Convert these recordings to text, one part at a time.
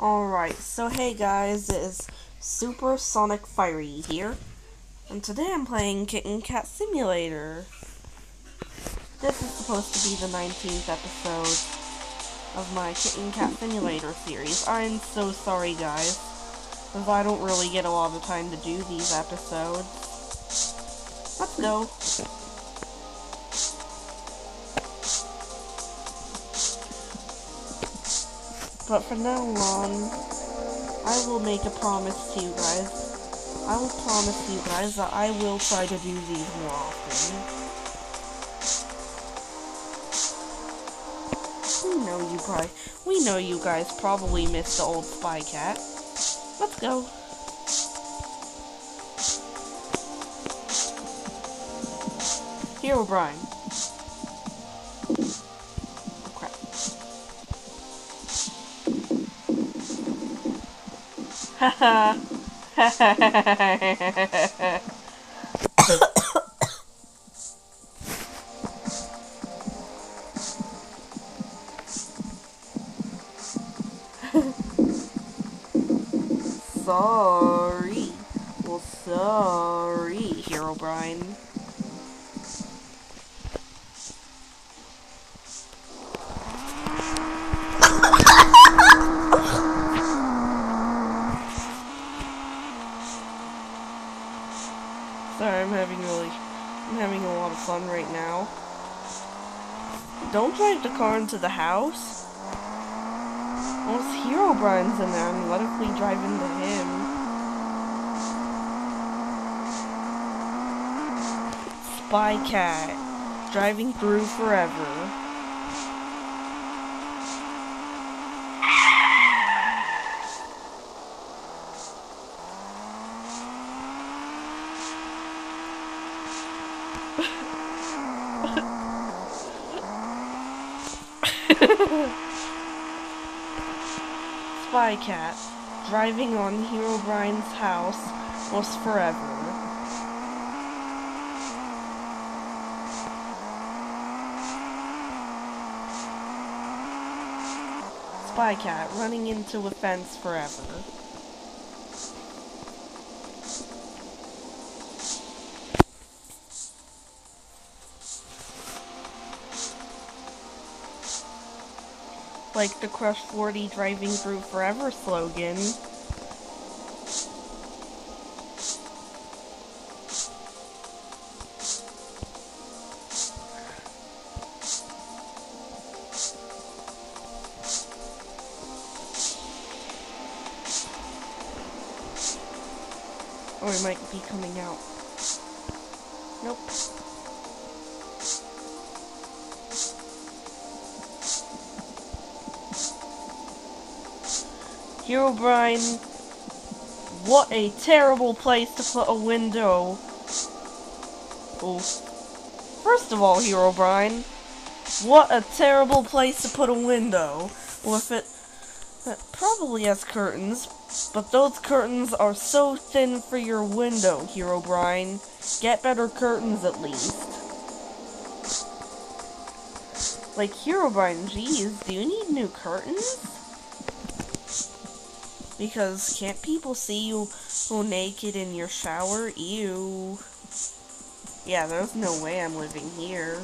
Alright, so hey guys, it is Super Sonic Fiery here, and today I'm playing Kitten Cat Simulator. This is supposed to be the 19th episode of my Kitten Cat Simulator series. I'm so sorry guys, because I don't really get a lot of time to do these episodes. Let's go. But from now on, I will make a promise to you guys. I will promise you guys that I will try to do these more often. We know you probably, we know you guys probably missed the old Spy Cat. Let's go. Herobrine. Sorry. Well, sorry, Herobrine. Sorry, I'm having really, I'm having a lot of fun right now. Don't drive the car into the house. It's Herobrine's in there, and what if we drive into him? Spy Cat, driving through forever. Spy Cat, driving on Herobrine's house, was forever. Spy Cat, running into a fence forever. Like the Crush 40 driving through forever slogan. Or it might be coming out. Nope. Herobrine, what a terrible place to put a window. First of all, Herobrine, what a terrible place to put a window. If it, it probably has curtains, but those curtains are so thin for your window, Herobrine. Get better curtains at least. Like, Herobrine, geez, do you need new curtains? Because can't people see you naked in your shower? Ew. Yeah, there's no way I'm living here.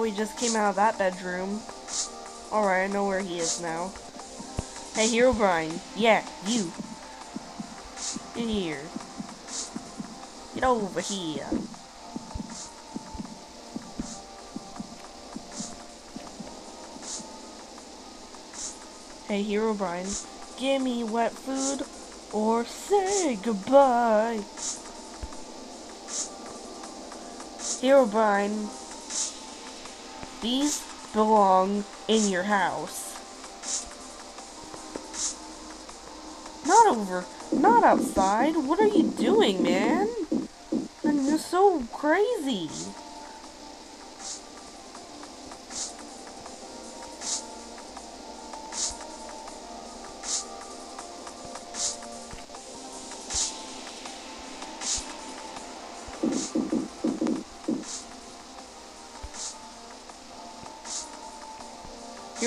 Oh, he just came out of that bedroom. Alright, I know where he is now. Hey, Herobrine. Yeah, you. In here. Get over here. Hey, Herobrine. Give me wet food or say goodbye. Herobrine. These belong in your house. Not over, not outside. What are you doing, man? You're so crazy.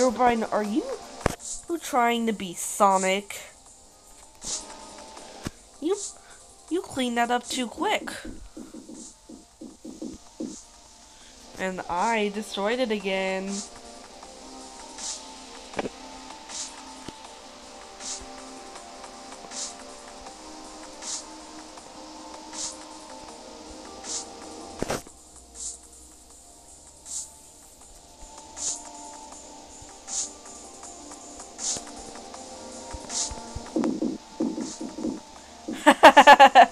Herobrine, are you trying to be Sonic? You you clean that up too quick. And I destroyed it again. Take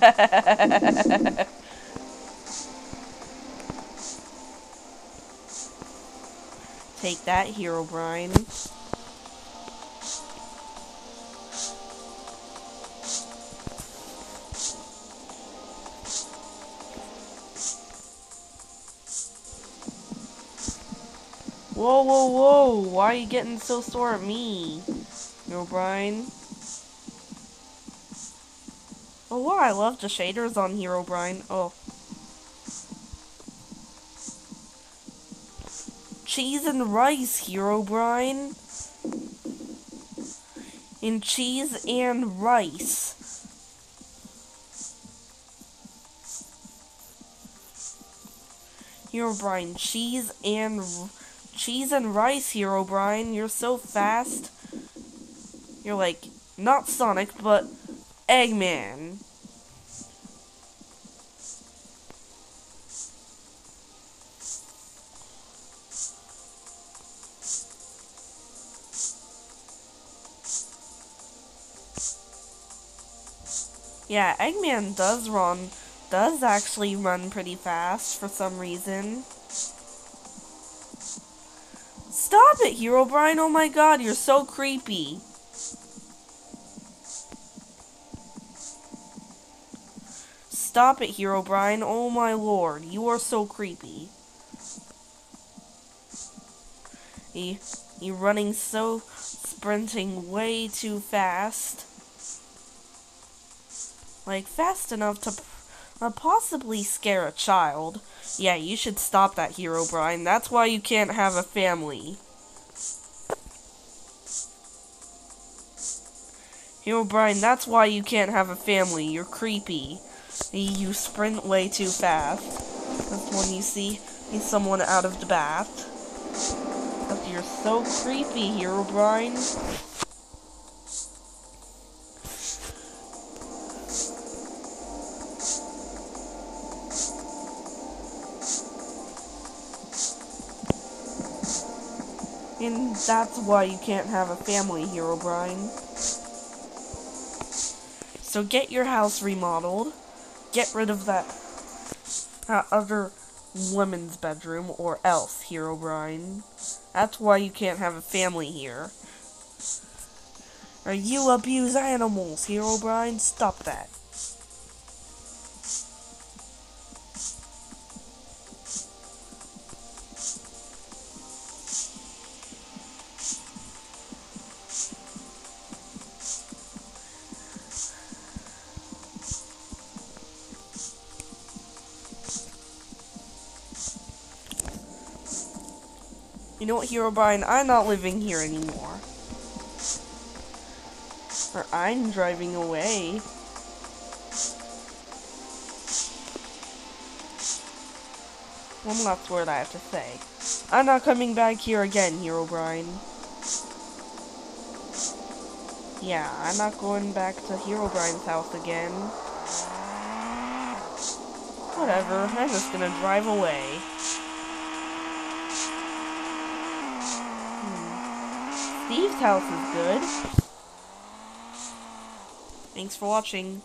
that, Herobrine. Whoa, whoa, whoa! Why are you getting so sore at me, Herobrine? Oh wow, I love the shaders on Herobrine. Oh. Cheese and rice, Herobrine. Cheese and rice. Herobrine, cheese and cheese and rice, Herobrine. You're so fast. You're like not Sonic, but Eggman. Yeah, Eggman does run, does actually run pretty fast for some reason. Stop it, Herobrine! Oh my god, you're so creepy. Stop it, Herobrine. Oh my lord, you are so creepy. You, you running so, sprinting way too fast. Like, fast enough to uh, possibly scare a child. Yeah, you should stop that, Herobrine. That's why you can't have a family. Herobrine, that's why you can't have a family. You're creepy. You sprint way too fast. That's when you see someone out of the bath. You're so creepy, Herobrine. And that's why you can't have a family, Herobrine. So get your house remodeled get rid of that, that other woman's bedroom or else, Herobrine. That's why you can't have a family here. Or you abuse animals, Herobrine. Stop that. You know what, Herobrine? I'm not living here anymore. Or I'm driving away. One last word I have to say. I'm not coming back here again, Herobrine. Yeah, I'm not going back to Hero Herobrine's house again. Whatever, I'm just gonna drive away. Steve's house is good. Thanks for watching.